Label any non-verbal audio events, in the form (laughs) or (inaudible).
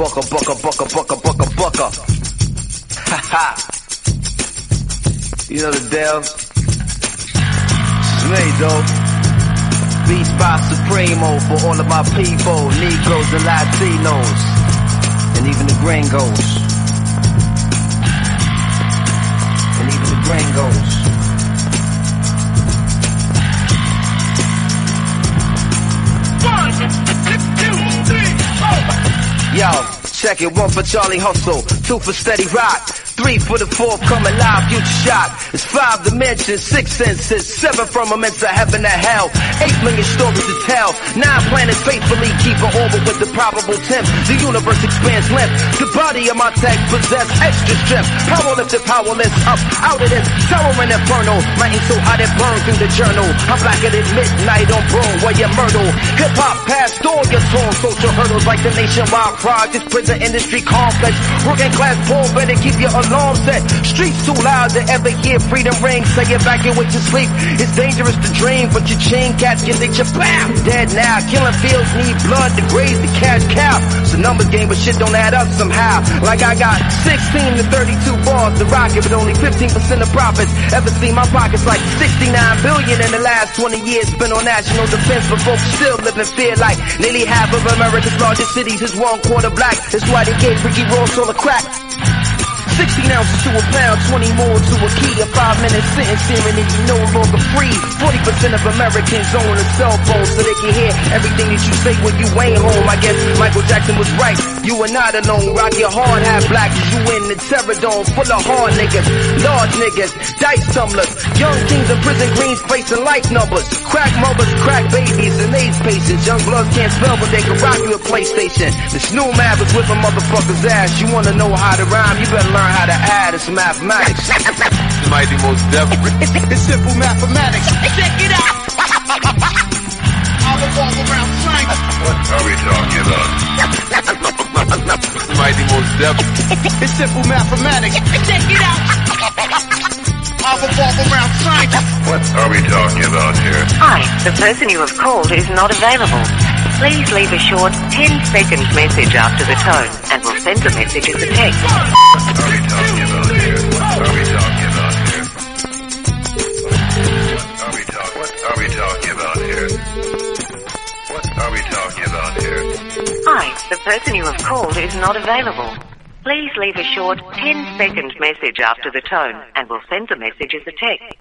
bucka, bucka, bucka, bucka, bucka, bucka. Ha ha. You know the deal. Me, though. Beats by Supremo for all of my people, Negroes and Latinos, and even the gringos. And even the gringos. Check it. One for Charlie Hustle, two for Steady Rock. Three for the forthcoming live future shot. It's five dimensions, six senses, seven firmaments of heaven to hell. Eight million stories to tell. Nine planets faithfully keep an orbit with the probable temp. The universe expands length. The body of my tech possess extra strength. Power lifted, powerless, up out of this towering inferno. My ink so hot it burned through the journal. I'm blacker than midnight on where you myrtle. Hip hop past all your tall social hurdles like the nationwide pride. projects, prison industry complex. Working class poor better keep your alarm set. Streets too loud to ever hear freedom ring. Say it back in with your sleep. It's dangerous to dream, but your chain cats get they your bam. Dead now. Killing fields need blood to graze the cash cow. It's a numbers game, but shit don't add up somehow. Like I got 16 to 32 bars to rock it, but only 15% of profits. Ever seen my pockets like 69 billion in the last 20 years spent on national defense, but folks still live in fear like nearly half of America's largest cities is one quarter black. That's why they gave Ricky Ross all the crack. 16 ounces to a pound, 20 more to a key. A five minute sentence, hearing that you no longer free. 40% of Americans own a cell phone so they can hear everything that you say when you ain't home. I guess Michael Jackson was right. You are not alone. Rock your hard hat black you in the terror dome full of hard niggas. Large niggas, dice tumblers. Young kings of prison greens facing life numbers. Crack mothers, crack babies, and Young bloods can't spell, but they can rock you a PlayStation. This new map is whipping motherfuckers' ass. You wanna know how to rhyme? You better learn how to add. It's mathematics. (laughs) Mighty (laughs) most definitely. It's simple mathematics. Check it out. I'll revolve around slang. What are we talking about? Mighty most definitely. It's simple mathematics. Check it out. I'll revolve around slang. What are we talking about here? Hi, the person you have called is not available. Please leave a short 10-second message after the tone, and we'll send the message as a text. What are we talking about here? What are we talking about here? What are we talking? What are we talking about here? What are we talking about here? Hi, the person you have called is not available. Please leave a short 10-second message after the tone, and we'll send the message as a text.